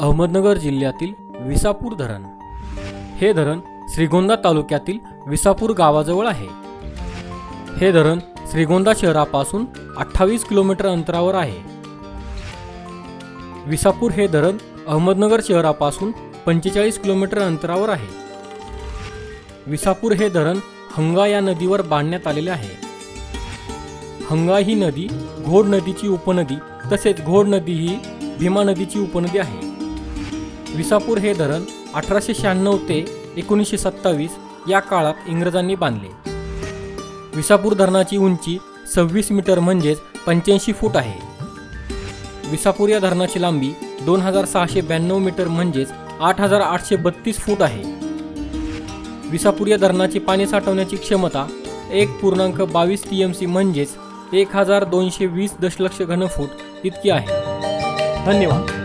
अहमदनगर जिल्ह्यातील विसापूर धरण. हे धरण श्रीगोंदा तालुक्यातील विसापूर गावाजवळ आहे. हे धरण श्रीगोंदा शहरापासून अठ्ठावीस किलोमीटर अंतरावर आहे. विसापूर हे धरण अहमदनगर शहरापासून पंचेचाळीस किलोमीटर अंतरावर आहे. विसापूर हे धरण हंगा या नदीवर बांधण्यात आलेले आहे. हंगा ही नदी घोड नदीची उपनदी तसेच घोड नदी ही भीमा नदीची उपनदी आहे. विसापूर हे धरण अठराशे शहाण्णव ते एकोणीसशे सत्तावीस या काळात इंग्रजांनी बांधले. विसापूर धरणाची उंची सव्वीस मीटर म्हणजेच पंच्याऐंशी फूट आहे. विसापूर या धरणाची लांबी दोन हजार सहाशे ब्याण्णव मीटर म्हणजेच आठ हजार आठशे बत्तीस फूट आहे. विसापूर या धरणाची पाणी साठवण्याची क्षमता एक पूर्णांक बावीस टी एम सी म्हणजेच एक हजार दोनशे वीस दशलक्ष घनफूट इतकी आहे. धन्यवाद